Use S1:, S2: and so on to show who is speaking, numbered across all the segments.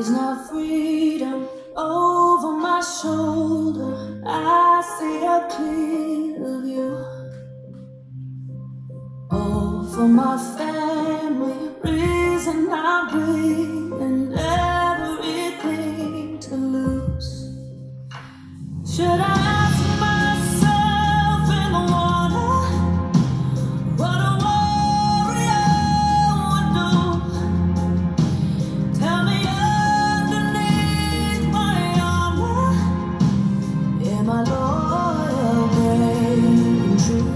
S1: is not freedom over my shoulder. I see a clear view. All for my family, reason I breathe, and everything to lose. Should I I loyal, brave, and true?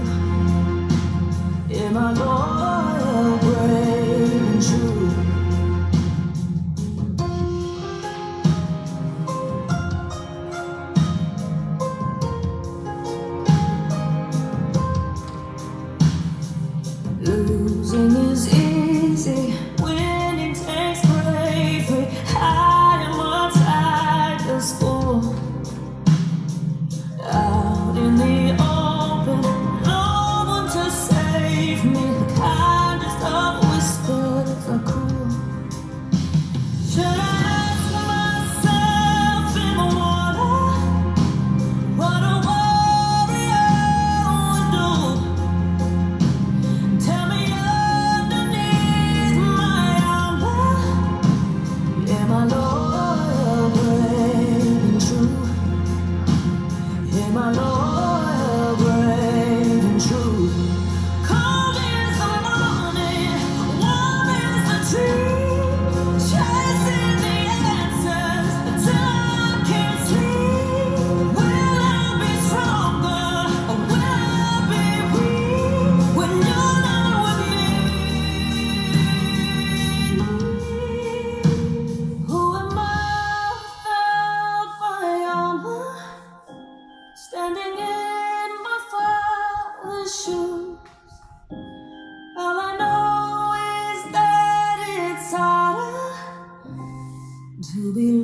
S1: Am I loyal, brave, and true? Losing Am I Standing in my father's shoes. All I know is that it's harder to be